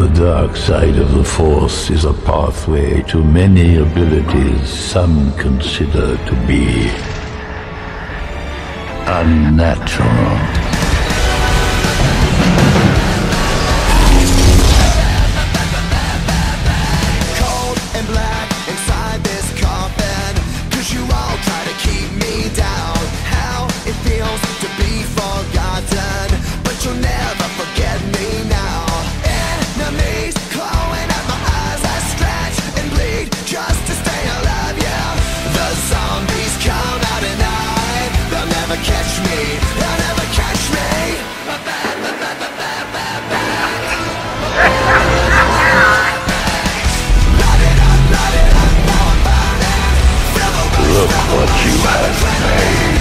The dark side of the Force is a pathway to many abilities some consider to be unnatural. never catch me. They'll never catch me. Look what you have made.